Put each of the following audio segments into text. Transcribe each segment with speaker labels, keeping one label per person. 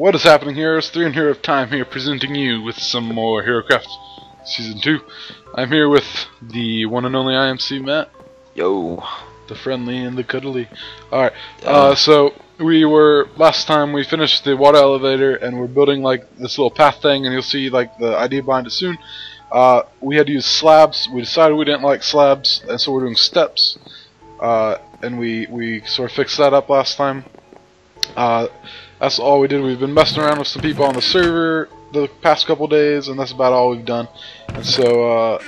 Speaker 1: What is happening here? It's 3 and Hero of Time here presenting you with some more HeroCraft Season 2. I'm here with the one and only iMCMatt,
Speaker 2: Yo.
Speaker 1: the friendly and the cuddly. Alright, uh, so we were, last time we finished the water elevator and we're building like this little path thing and you'll see like the idea behind it soon. Uh, we had to use slabs. We decided we didn't like slabs and so we're doing steps. Uh, and we, we sort of fixed that up last time. Uh, that's all we did. We've been messing around with some people on the server the past couple days, and that's about all we've done. And so, uh,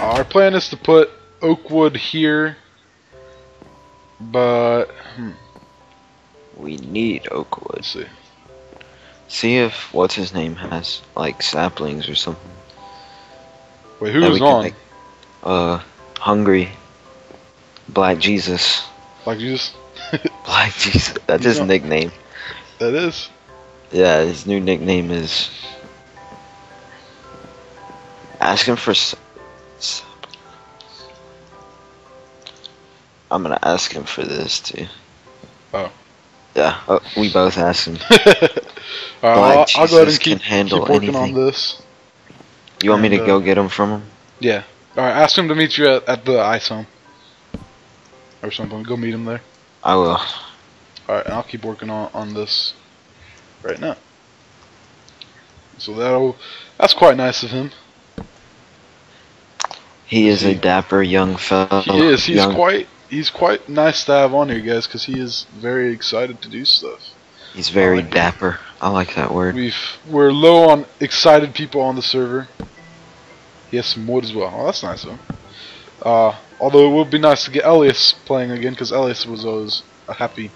Speaker 1: our plan is to put Oakwood here, but hmm,
Speaker 2: We need Oakwood.
Speaker 1: let's see.
Speaker 2: See if what's his name has like saplings or something.
Speaker 1: Wait, who
Speaker 2: that
Speaker 1: was
Speaker 2: we can
Speaker 1: on?
Speaker 2: make- Uh, hungry. Black Jesus.
Speaker 1: Like you just
Speaker 2: Black Jesus. That's his nickname.
Speaker 1: that is.
Speaker 2: Yeah, his new nickname is. Ask him for. I'm gonna ask him for this too.
Speaker 1: Oh.
Speaker 2: Yeah, oh, we both asked him.
Speaker 1: Alright, I'll, I'll go ahead and keep,
Speaker 2: can handle
Speaker 1: keep working
Speaker 2: anything.
Speaker 1: on this.
Speaker 2: You want me to
Speaker 1: uh,
Speaker 2: go get him from him?
Speaker 1: Yeah. Alright, ask him to meet you at, at the ice home. Or something. Go meet him there.
Speaker 2: I will.
Speaker 1: Alright, and I'll keep working on, on this right now. So that'll that's quite nice of him.
Speaker 2: He is a dapper young fellow.
Speaker 1: He is. He's
Speaker 2: young-
Speaker 1: quite he's quite nice to have on here, guys, because he is very excited to do stuff.
Speaker 2: He's very
Speaker 1: I like
Speaker 2: dapper. I like that word.
Speaker 1: We've we're low on excited people on the server. He has some wood as well. Oh, that's nice of him. Uh, although it would be nice to get Elias playing again, because Elias was always a happy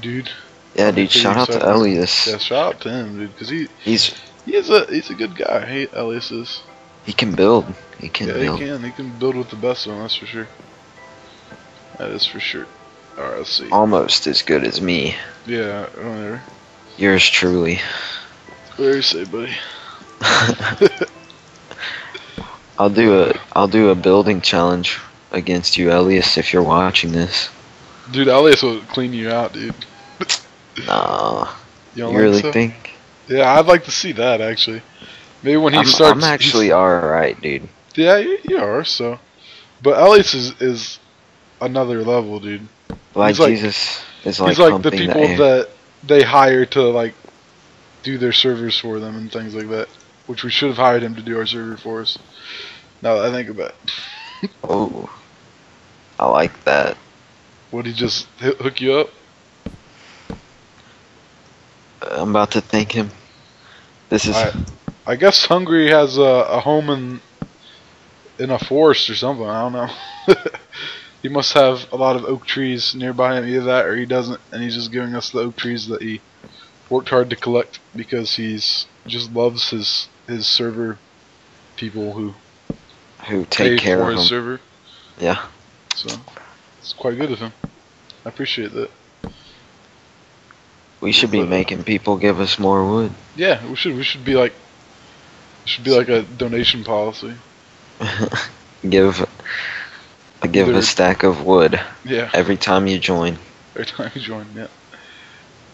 Speaker 1: dude.
Speaker 2: Yeah, dude. Shout out to. Elias.
Speaker 1: Yeah, shout out to him, dude, because he
Speaker 2: He's
Speaker 1: he is a he's a good guy. I hate Elias is.
Speaker 2: he can build. He can
Speaker 1: Yeah,
Speaker 2: build.
Speaker 1: he can. He can build with the best of them. That's for sure. That is for sure. All right, let's see.
Speaker 2: Almost as good as me.
Speaker 1: Yeah, oh, whatever.
Speaker 2: Yours truly.
Speaker 1: Where you say, buddy?
Speaker 2: I'll do a I'll do a building challenge against you, Elias, if you're watching this.
Speaker 1: Dude, Elias will clean you out, dude.
Speaker 2: Nah,
Speaker 1: You,
Speaker 2: you really
Speaker 1: so?
Speaker 2: think?
Speaker 1: Yeah, I'd like to see that actually. Maybe when he
Speaker 2: I'm,
Speaker 1: starts.
Speaker 2: I'm actually alright, dude.
Speaker 1: Yeah, you, you are. So, but Elias is is another level, dude.
Speaker 2: Like
Speaker 1: He's like-
Speaker 2: Jesus is like
Speaker 1: he's like the people
Speaker 2: air.
Speaker 1: that they hire to like do their servers for them and things like that. Which we should have hired him to do our server for us. Now that I think about it.
Speaker 2: Oh, I like that.
Speaker 1: Would he just hook you up?
Speaker 2: I'm about to thank him. This is
Speaker 1: I, I guess Hungry has a, a home in in a forest or something. I don't know. he must have a lot of oak trees nearby him. Either that, or he doesn't, and he's just giving us the oak trees that he worked hard to collect because he's just loves his his server people who
Speaker 2: who take care of him.
Speaker 1: server.
Speaker 2: Yeah.
Speaker 1: So it's quite good of him. I appreciate that.
Speaker 2: We should be
Speaker 1: But, uh,
Speaker 2: making people give us more wood.
Speaker 1: Yeah, we should we should be like should be like a donation policy.
Speaker 2: give give
Speaker 1: Either-
Speaker 2: a stack of wood
Speaker 1: Yeah.
Speaker 2: every time you join.
Speaker 1: Every time you join, yeah.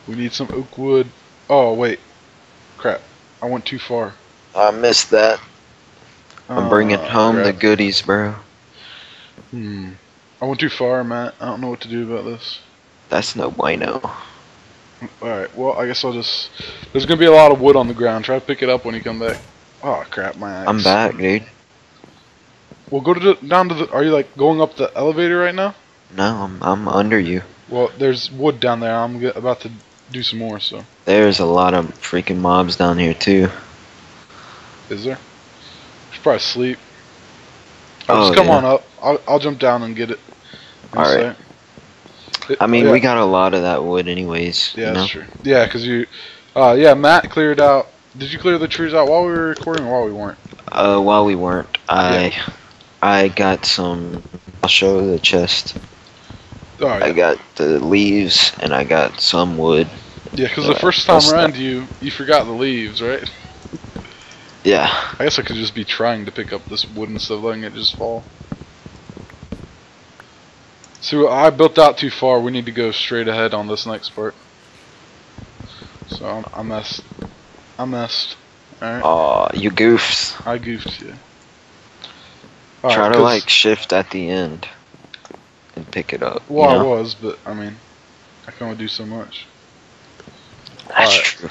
Speaker 1: We need some oak wood. Oh wait, crap! I went too far.
Speaker 2: I missed that. I'm bringing
Speaker 1: Oh,
Speaker 2: home the goodies, bro.
Speaker 1: Hmm. I went too far, Matt. I don't know what to do about this.
Speaker 2: That's no bueno.
Speaker 1: All right. Well, I guess I'll just. There's gonna be a lot of wood on the ground. Try to pick it up when you come back. Oh crap! My axe.
Speaker 2: I'm back, dude.
Speaker 1: Well, go to the, down to the. Are you like going up the elevator right now?
Speaker 2: No, I'm I'm under you.
Speaker 1: Well, there's wood down there. I'm about to do some more. So,
Speaker 2: There's a lot of freaking mobs down here too.
Speaker 1: is there? Should probably sleep. Oh,
Speaker 2: Oh,
Speaker 1: just come
Speaker 2: yeah.
Speaker 1: on up. I'll, I'll jump down and get it.
Speaker 2: All right.
Speaker 1: It-
Speaker 2: I mean,
Speaker 1: yeah.
Speaker 2: we got a lot of that wood anyways.
Speaker 1: Yeah,
Speaker 2: you know?
Speaker 1: that's true. Yeah, because you, uh, yeah, Matt cleared out. Did you clear the trees out while we were recording or while we weren't?
Speaker 2: Uh, while we weren't, I I got some. I'll show the chest.
Speaker 1: Oh,
Speaker 2: I got the leaves and I got some wood.
Speaker 1: yeah. Because the first time around, you you forgot the leaves, right?
Speaker 2: Yeah,
Speaker 1: I guess I could just be trying to pick up this wood instead of letting it just fall. So I built out too far. We need to go straight ahead on this next part. So I'm, I messed. I messed. Alright.
Speaker 2: Aw, you goofs.
Speaker 1: I goofed, yeah.
Speaker 2: Try
Speaker 1: Alright,
Speaker 2: to like shift at the end and pick it up.
Speaker 1: Well,
Speaker 2: you
Speaker 1: I was, but I mean, I can only do so much.
Speaker 2: That's
Speaker 1: Alright.
Speaker 2: true.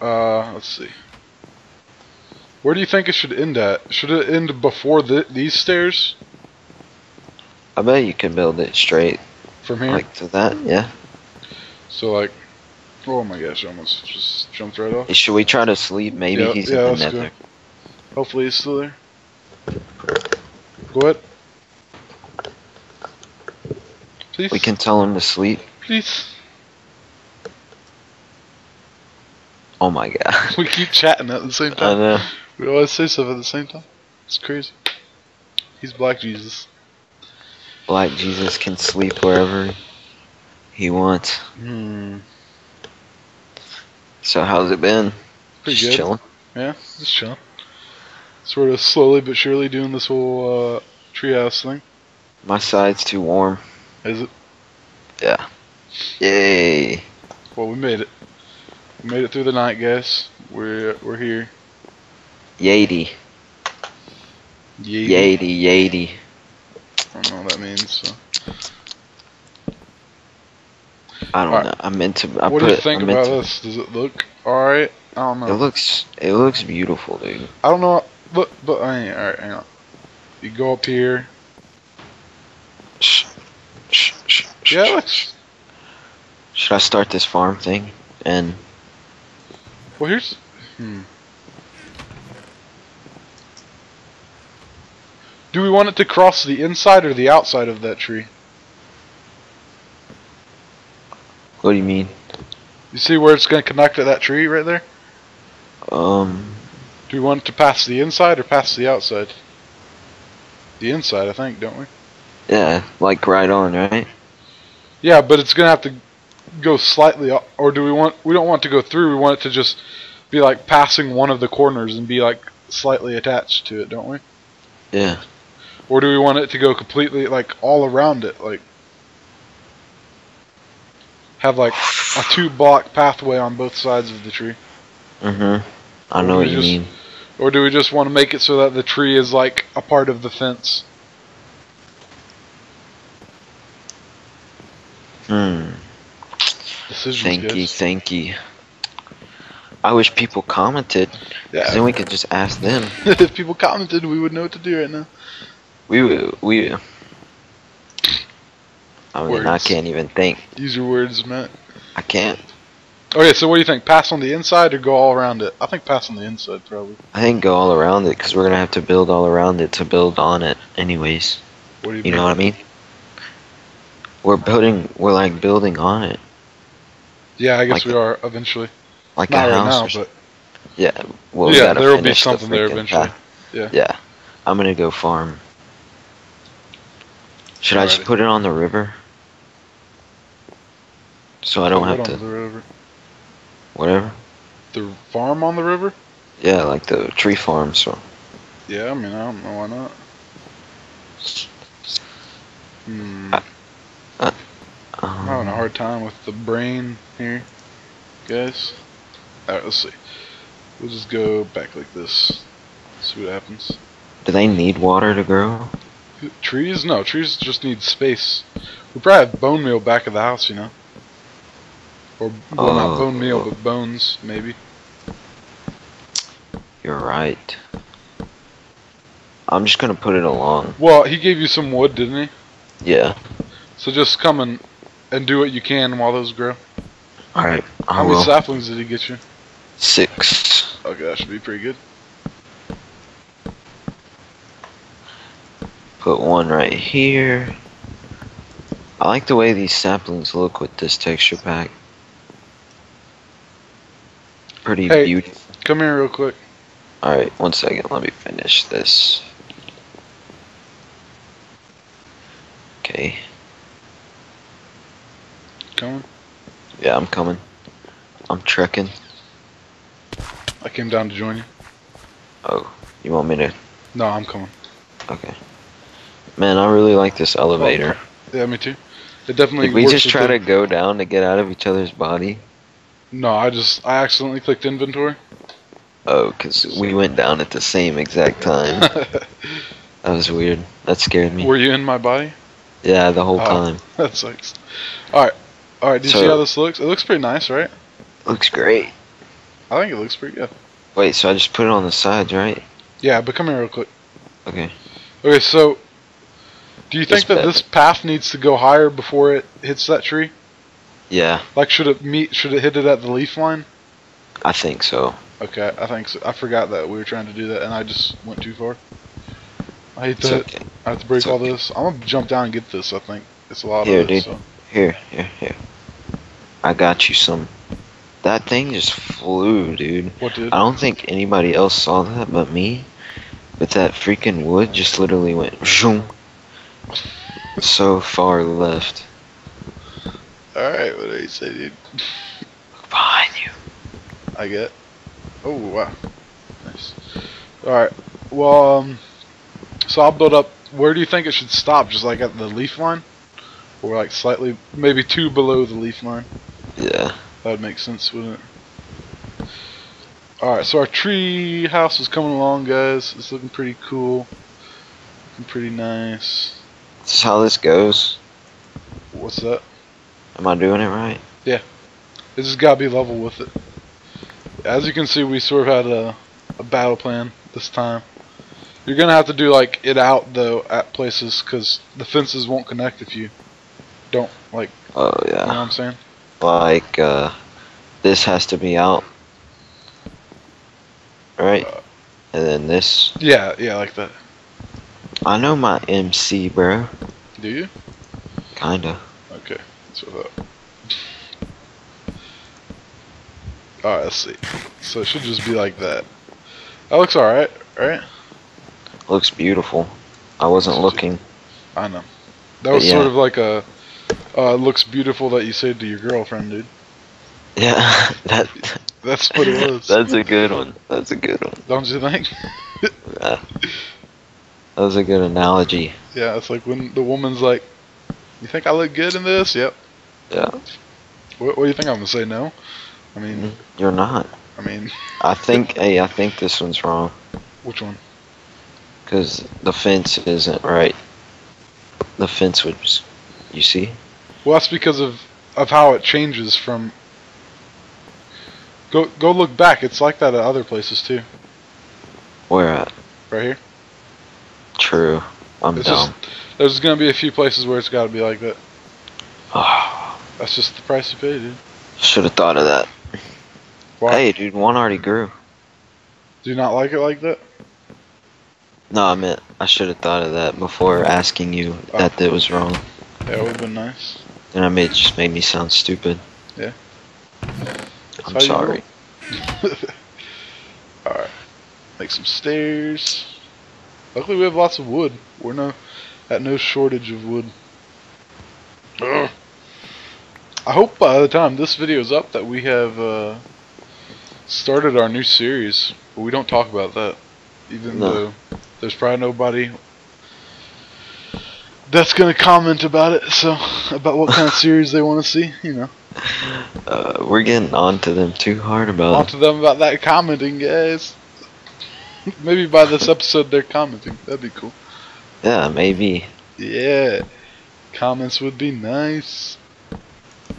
Speaker 1: Uh, let's see. Where do you think it should end at? Should it end before the, these stairs?
Speaker 2: I bet you can build it straight
Speaker 1: From here?
Speaker 2: like to that. Yeah.
Speaker 1: so like, oh my gosh, I almost just jumped right off.
Speaker 2: Should we try to sleep? Maybe
Speaker 1: Yeah,
Speaker 2: he's
Speaker 1: yeah,
Speaker 2: in the
Speaker 1: go.
Speaker 2: nether.
Speaker 1: Hopefully he's still there. Go ahead. Please.
Speaker 2: We can tell him to sleep.
Speaker 1: Please.
Speaker 2: Oh my god.
Speaker 1: We keep chatting at the same time.
Speaker 2: I know.
Speaker 1: We always say stuff at the same time. It's crazy. He's Black Jesus.
Speaker 2: Black Jesus can sleep wherever he wants.
Speaker 1: Hmm.
Speaker 2: So how's it been?
Speaker 1: Pretty
Speaker 2: Just
Speaker 1: good.
Speaker 2: chilling.
Speaker 1: Yeah, just chilling. Sort of slowly but surely doing this whole uh, treehouse thing.
Speaker 2: My side's too warm.
Speaker 1: Is it?
Speaker 2: Yeah. Yay.
Speaker 1: Well, we made it. We made it through the night, guys. We're we're here.
Speaker 2: Yady.
Speaker 1: Yay.
Speaker 2: Yady. Yady.
Speaker 1: I don't know what that means. So.
Speaker 2: I don't
Speaker 1: Alright.
Speaker 2: know. I meant to. I
Speaker 1: what
Speaker 2: put,
Speaker 1: do you think about
Speaker 2: to-
Speaker 1: this? Does it look alright? I don't know.
Speaker 2: It looks. It looks beautiful, dude.
Speaker 1: I don't know. Look, but I mean, alright, hang on. You go up here.
Speaker 2: Shh. Shh. Shh. shh,
Speaker 1: Yeah, looks.
Speaker 2: Should I start this farm thing? And
Speaker 1: Well, here's. Hmm. Do we want it to cross the inside or the outside of that tree?
Speaker 2: what do you mean?
Speaker 1: You see where it's going to connect to that tree right there?
Speaker 2: Um.
Speaker 1: Do we want it to pass the inside or pass the outside? The inside, I think, don't we?
Speaker 2: Yeah. Like right on, right?
Speaker 1: Yeah, but it's going to have to go slightly, up, or do we want? We don't want it to go through. We want it to just be like passing one of the corners and be like slightly attached to it, don't we?
Speaker 2: Yeah.
Speaker 1: Or do we want it to go completely like all around it, like have like a two block pathway on both sides of the tree?
Speaker 2: Mhm. I know what you
Speaker 1: just-
Speaker 2: mean.
Speaker 1: Or do we just want to make it so that the tree is like a part of the fence?
Speaker 2: Hmm.
Speaker 1: Decisions,
Speaker 2: Thank you. Thank you. I wish people commented.
Speaker 1: Yeah.
Speaker 2: then we could just ask them.
Speaker 1: if people commented, we would know what to do right now.
Speaker 2: We w- we. I mean, I can't even think.
Speaker 1: Use your words, Matt.
Speaker 2: I can't.
Speaker 1: Oh, okay, so what do you think? Pass on the inside or go all around it? I think pass on the inside probably.
Speaker 2: I think go all around it because we're gonna have to build all around it to build on it, anyways.
Speaker 1: What do you,
Speaker 2: You know what I mean? We're building. We're like building on it,
Speaker 1: Yeah, I guess
Speaker 2: like
Speaker 1: we are eventually.
Speaker 2: like
Speaker 1: Not
Speaker 2: a
Speaker 1: right
Speaker 2: house.
Speaker 1: now, but
Speaker 2: yeah. Well,
Speaker 1: Yeah, there will be
Speaker 2: finish the
Speaker 1: something there eventually.
Speaker 2: path.
Speaker 1: Yeah.
Speaker 2: Yeah. I'm gonna go farm. Should I just put it on the river? So I don't have
Speaker 1: on
Speaker 2: to.
Speaker 1: the river.
Speaker 2: Whatever.
Speaker 1: The farm on the river?
Speaker 2: Yeah, like the tree farm. So.
Speaker 1: Yeah, I mean, I don't know why not. Hmm.
Speaker 2: Uh, Um,
Speaker 1: I'm having a hard time with the brain here, guys. Alright, let's see. We'll just go back like this. See what happens.
Speaker 2: Do they need water to grow?
Speaker 1: Trees? No, trees just need space. We probably have bone meal back of the house, you know? Or, well, not
Speaker 2: Oh.
Speaker 1: bone meal, but bones, maybe.
Speaker 2: You're right. I'm just gonna put it along.
Speaker 1: Well, he gave you some wood, didn't he?
Speaker 2: Yeah.
Speaker 1: So just come and, and do what you can while those grow.
Speaker 2: Alright. I
Speaker 1: How many saplings did he get you?
Speaker 2: Six.
Speaker 1: Okay, that should be pretty good.
Speaker 2: Put one right here. I like the way these saplings look with this texture pack. Pretty
Speaker 1: Hey.
Speaker 2: beautiful.
Speaker 1: Come here real quick.
Speaker 2: Alright, one second. Let me finish this. Okay.
Speaker 1: Coming.
Speaker 2: Yeah, I'm coming. I'm trekking.
Speaker 1: I came down to join you.
Speaker 2: Oh, you want me to?
Speaker 1: No, I'm coming.
Speaker 2: Okay. Man, I really like this elevator.
Speaker 1: Yeah, me too. It definitely
Speaker 2: Did we just try to go down to get out of each other's body?
Speaker 1: No, I just I accidentally clicked inventory.
Speaker 2: Oh, because we went down at the same exact time. that was weird. That scared me.
Speaker 1: Were you in my body?
Speaker 2: Yeah, the whole
Speaker 1: Oh.
Speaker 2: time.
Speaker 1: That sucks. All right, all right. Do you see how this looks? It looks pretty nice, right?
Speaker 2: Looks great.
Speaker 1: I think it looks pretty good.
Speaker 2: Wait, so I just put it on the sides, right?
Speaker 1: Yeah, but come here real quick.
Speaker 2: Okay.
Speaker 1: Okay, so do you think that
Speaker 2: better.
Speaker 1: this path needs to go higher before it hits that tree?
Speaker 2: Yeah,
Speaker 1: Like, should it meet? Should it hit it at the leaf line?
Speaker 2: I think so.
Speaker 1: Okay, I think so. I forgot that we were trying to do that, and I just went too far. I hate that.
Speaker 2: okay.
Speaker 1: I have to break
Speaker 2: It's
Speaker 1: all
Speaker 2: okay.
Speaker 1: this. I'm gonna jump down and get this. I think it's a lot
Speaker 2: Here,
Speaker 1: of this.
Speaker 2: dude.
Speaker 1: So.
Speaker 2: Here, here, here. I got you some. That thing just flew, dude.
Speaker 1: What did?
Speaker 2: I don't think anybody else saw that but me. But that freaking wood just literally went zoom. So far left.
Speaker 1: All right, what do you say, dude?
Speaker 2: Look behind you.
Speaker 1: I get. Oh wow, nice. All right. Well, um, so I'll build up. Where do you think it should stop? Just like at the leaf line, or like slightly, maybe two below the leaf line.
Speaker 2: Yeah.
Speaker 1: That would make sense, wouldn't it? All right. So our tree house is coming along, guys. It's looking pretty cool. Looking pretty nice.
Speaker 2: This is how this goes.
Speaker 1: What's that?
Speaker 2: Am I doing it right?
Speaker 1: It just gotta be level with it. As you can see, we sort of had a, a battle plan this time. You're gonna have to do like it out though at places because the fences won't connect if you don't like.
Speaker 2: Oh yeah.
Speaker 1: You know what. I'm saying?
Speaker 2: Like uh this has to be out. Right?
Speaker 1: Uh,
Speaker 2: And then this.
Speaker 1: Yeah, yeah, like that.
Speaker 2: I know my MC, bro.
Speaker 1: Do you?
Speaker 2: Kinda.
Speaker 1: Okay, that's what I. Alright, let's see. So it should just be like that. That looks alright, right?
Speaker 2: Looks beautiful. I wasn't looking.
Speaker 1: I know. That was
Speaker 2: Yeah.
Speaker 1: sort of like a uh, looks beautiful that you said to your girlfriend, dude.
Speaker 2: Yeah, that.
Speaker 1: That's what it was.
Speaker 2: That's a good one. That's a good one.
Speaker 1: Don't you think?
Speaker 2: Yeah. That was a good analogy.
Speaker 1: yeah, it's like when the woman's like, "You think I look good in this?" Yep.
Speaker 2: Yeah.
Speaker 1: What, what do you think I'm gonna say? No. I mean,
Speaker 2: Mhm. You're not.
Speaker 1: I mean,
Speaker 2: I think. Hey, I think this one's wrong
Speaker 1: which one?
Speaker 2: because the fence isn't right. The fence would. s- You see?
Speaker 1: Well, that's because of of how it changes from. Go go look back. It's like that at other places too.
Speaker 2: Where at?
Speaker 1: Right here.
Speaker 2: True. I'm
Speaker 1: It's
Speaker 2: dumb.
Speaker 1: just there's gonna be a few places where it's got to be like that.
Speaker 2: Oh,
Speaker 1: That's just the price you pay, dude.
Speaker 2: should have thought of that.
Speaker 1: Why?
Speaker 2: Hey, dude, one already grew.
Speaker 1: Do you not like it like that?
Speaker 2: No, I meant I should have thought of that before asking you
Speaker 1: Oh.
Speaker 2: that that was wrong.
Speaker 1: Yeah, it would have been nice.
Speaker 2: Then I made just made me sound stupid.
Speaker 1: Yeah.
Speaker 2: I'm sorry.
Speaker 1: Alright. Make some stairs. Luckily we have lots of wood. We're no at no shortage of wood. Ugh. I hope by the time this video is up that we have uh, started our new series. But we don't talk about that. Even
Speaker 2: No.
Speaker 1: though there's probably nobody that's gonna comment about it, so about what kind of series they want to see, you know.
Speaker 2: Uh, we're getting on to them too hard about
Speaker 1: On to them about that commenting, guys. Maybe by this episode they're commenting. That'd be cool.
Speaker 2: Yeah, maybe.
Speaker 1: Yeah. Comments would be nice.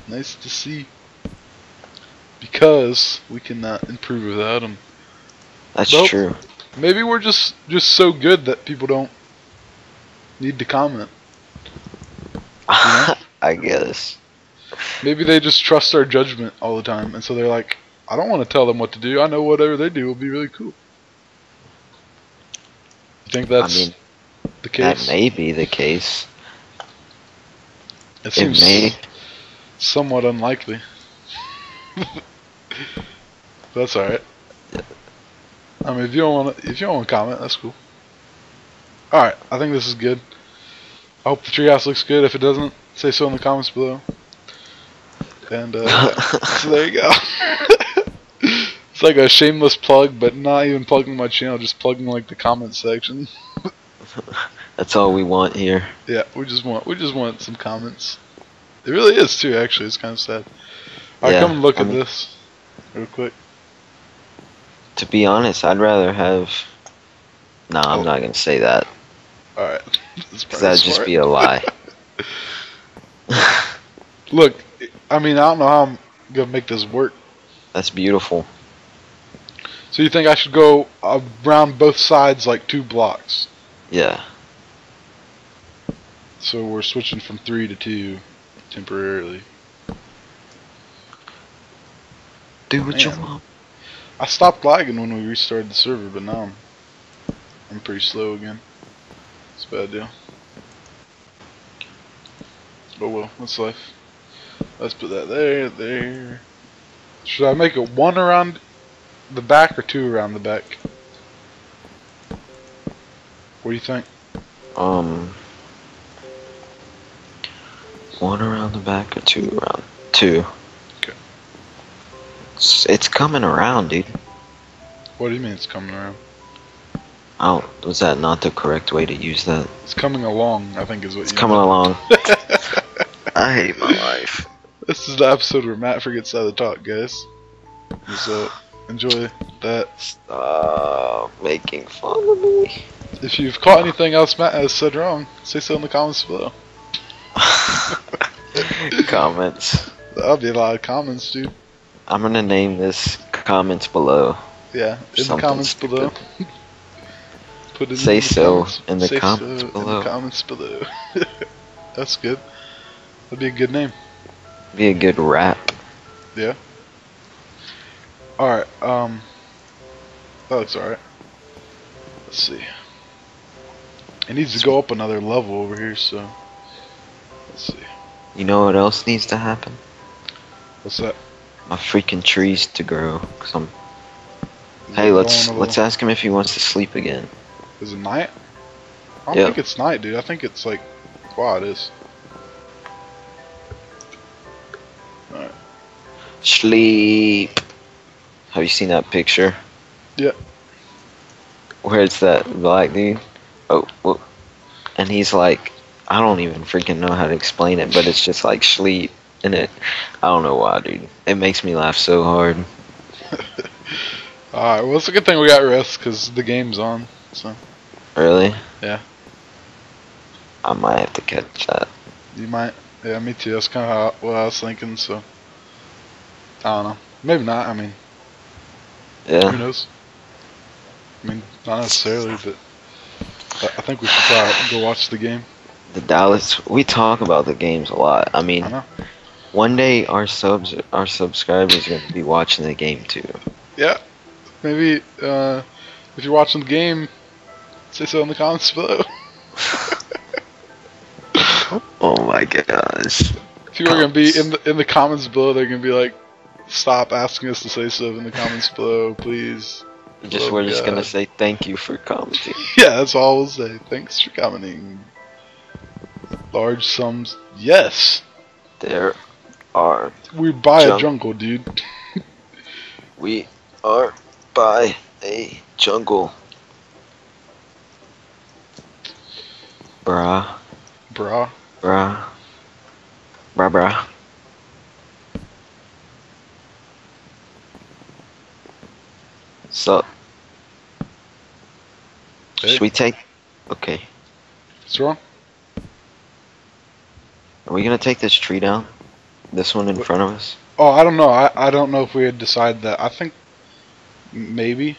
Speaker 1: Nice to see. Because we cannot improve without them.
Speaker 2: That's
Speaker 1: Nope.
Speaker 2: true.
Speaker 1: Maybe we're just just so good that people don't need to comment.
Speaker 2: I guess.
Speaker 1: Maybe they just trust our judgment all the time, and so they're like, I don't want to tell them what to do. I know whatever they do will be really cool. Think that's
Speaker 2: I mean,
Speaker 1: the case?
Speaker 2: that may be the case.
Speaker 1: It
Speaker 2: It
Speaker 1: seems
Speaker 2: may.
Speaker 1: somewhat unlikely. that's alright. I mean, if you don't want to, if you don't want to comment, that's cool. All right, I think this is good. I hope the treehouse looks good. If it doesn't, say so in the comments below. And uh, so there you go. it's like a shameless plug, but not even plugging my channel, just plugging like the comment section.
Speaker 2: That's all we want here.
Speaker 1: Yeah, we just want we just want some comments. It really is too. Actually, it's kind of sad. All right,
Speaker 2: Yeah,
Speaker 1: come and look
Speaker 2: I
Speaker 1: at
Speaker 2: mean-
Speaker 1: this. real quick?
Speaker 2: To be honest, I'd rather have. Nah, I'm
Speaker 1: Oh.
Speaker 2: not gonna say that
Speaker 1: Alright. That's
Speaker 2: because that'd just be a lie.
Speaker 1: Look, I mean, I don't know how I'm gonna make this work.
Speaker 2: That's beautiful.
Speaker 1: So you think I should go around both sides like two blocks?
Speaker 2: Yeah.
Speaker 1: So we're switching from three to two temporarily.
Speaker 2: Do what you want.
Speaker 1: I stopped lagging when we restarted the server, but now I'm I'm pretty slow again. It's a bad deal. Oh well, that's life. Let's put that there, there. Should I make it one around the back or two around the back? What do you think?
Speaker 2: Um. One around the back or two around? Two.
Speaker 1: Okay.
Speaker 2: It's, it's coming around, dude.
Speaker 1: What do you mean it's coming around?
Speaker 2: Oh, was that not the correct way to use that?
Speaker 1: It's coming along, I think is what
Speaker 2: It's
Speaker 1: you
Speaker 2: coming
Speaker 1: meant.
Speaker 2: along. I hate my life.
Speaker 1: This is the episode where Matt forgets how to talk, guys. So enjoy that.
Speaker 2: Stop making fun of me.
Speaker 1: If you've caught anything else Matt has said wrong, say so in the comments below.
Speaker 2: comments.
Speaker 1: That'll be a lot of comments, dude.
Speaker 2: I'm gonna name this comments below.
Speaker 1: Yeah, in the comments below. Put it
Speaker 2: Say
Speaker 1: in the
Speaker 2: so
Speaker 1: comments.
Speaker 2: in the
Speaker 1: Say
Speaker 2: comments
Speaker 1: so
Speaker 2: below.
Speaker 1: In the comments below. That's good. That'd be a good name.
Speaker 2: Be a good rap.
Speaker 1: Alright, um. That looks alright. Let's see. It needs to go up another level over here, so. Let's see.
Speaker 2: You know what else needs to happen?
Speaker 1: What's that?
Speaker 2: My freaking trees to grow. Cause I'm.
Speaker 1: Is
Speaker 2: Hey, let's let's
Speaker 1: little-
Speaker 2: ask him if he wants to sleep again.
Speaker 1: Is it night? I don't
Speaker 2: Yeah.
Speaker 1: think it's night, dude. I think it's like. Wow, it is.
Speaker 2: Sleep. Have you seen that picture?
Speaker 1: Yeah.
Speaker 2: Where's that black dude? Oh, well, and he's like, I don't even freaking know how to explain it, but it's just like sleep, and it. I don't know why, dude. It makes me laugh so hard.
Speaker 1: Alright, well, it's a good thing we got rest because the game's on. So,
Speaker 2: Really?
Speaker 1: Yeah.
Speaker 2: I might have to catch that.
Speaker 1: you might. Yeah, me too. That's kind of what I was thinking, so. I don't know. Maybe not. I mean, who knows? I mean, not necessarily, but. I think we should probably go watch the game.
Speaker 2: The Dallas. We talk about the games a lot. I mean,
Speaker 1: I
Speaker 2: one day our subs, our subscribers are gonna be watching the game too.
Speaker 1: Yeah. Maybe, uh, if you're watching the game, say so in the comments below.
Speaker 2: Oh my gosh.
Speaker 1: People are gonna be in the in the comments below. They're gonna be like, "Stop asking us to say stuff in the comments below, please."
Speaker 2: Just we're just gonna say thank you for commenting.
Speaker 1: Yeah, that's all we'll say. Thanks for commenting. Large sums, yes.
Speaker 2: There are
Speaker 1: We buy a jungle, dude.
Speaker 2: we are by a jungle. Bruh,
Speaker 1: Bruh.
Speaker 2: bruh, bruh, bruh. So,
Speaker 1: Hey.
Speaker 2: should we take? Okay,
Speaker 1: What's wrong?
Speaker 2: are we gonna take this tree down? This one in
Speaker 1: What-
Speaker 2: front of us?
Speaker 1: Oh, I don't know. I, I don't know if we had decided that. I think maybe.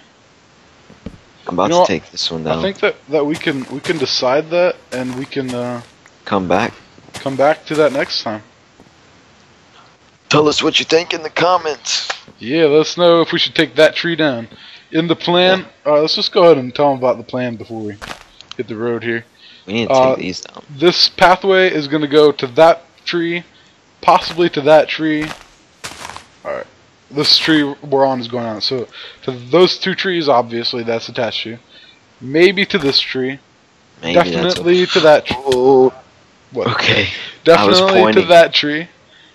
Speaker 2: I'm about
Speaker 1: You know
Speaker 2: to take this one down.
Speaker 1: I think that, that we can we can decide that and we can uh,
Speaker 2: Come back.
Speaker 1: come back to that next time.
Speaker 2: Tell us what you think in the comments.
Speaker 1: Yeah, let us know if we should take that tree down. In the plan, uh, let's just go ahead and tell them about the plan before we hit the road here.
Speaker 2: We need to
Speaker 1: Uh,
Speaker 2: take these down.
Speaker 1: This pathway is going to go to that tree, possibly to that tree. Alright. This tree we're on is going on. So, to those two trees, obviously, that's attached to. Maybe to this tree.
Speaker 2: Maybe
Speaker 1: definitely to that tree.
Speaker 2: Oh,
Speaker 1: What?
Speaker 2: okay. I was
Speaker 1: Definitely to that tree.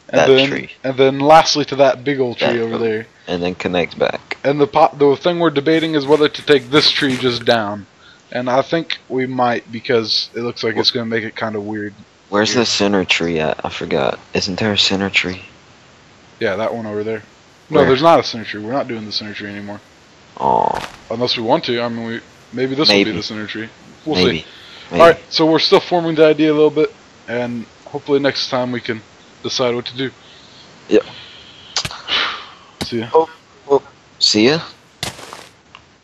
Speaker 1: And
Speaker 2: That
Speaker 1: then,
Speaker 2: tree.
Speaker 1: And then lastly to that big old tree
Speaker 2: That
Speaker 1: over there.
Speaker 2: And then connect back.
Speaker 1: And the pot, the thing we're debating is whether to take this tree just down. And I think we might because it looks like it's going to make it kind of weird.
Speaker 2: Where's
Speaker 1: Here.
Speaker 2: the center tree at? I forgot. Isn't there a center tree?
Speaker 1: Yeah, that one over there. No,
Speaker 2: Where?
Speaker 1: there's not a center tree. We're not doing the center tree anymore.
Speaker 2: Oh,
Speaker 1: Unless we want to. I mean, we maybe this will be the center tree. We'll
Speaker 2: maybe.
Speaker 1: see.
Speaker 2: maybe.
Speaker 1: All right, so we're still forming the idea a little bit, and hopefully next time we can decide what to do.
Speaker 2: Yep.
Speaker 1: See ya.
Speaker 2: See ya.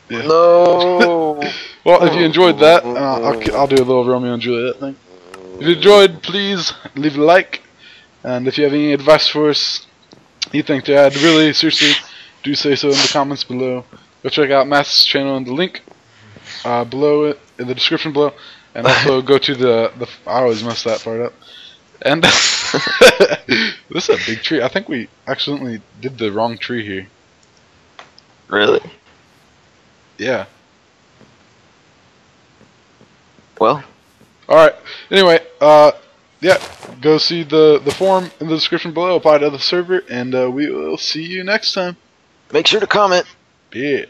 Speaker 1: Yeah.
Speaker 2: No.
Speaker 1: Well, if you enjoyed that, uh, I'll, I'll do a little Romeo and Juliet thing. If you enjoyed, please leave a like, and if you have any advice for us, you think to add, really, seriously, do say so in the comments below. Go check out Matt's channel in the link uh, below it in the description below, and also go to the the. I always mess that part up. And this is a big tree. I think we accidentally did the wrong tree here.
Speaker 2: really?
Speaker 1: Yeah.
Speaker 2: Well,
Speaker 1: All right. Anyway, uh, yeah, go see the the forum in the description below. Apply to the server, and uh, we will see you next time.
Speaker 2: make sure to comment.
Speaker 1: Yeah.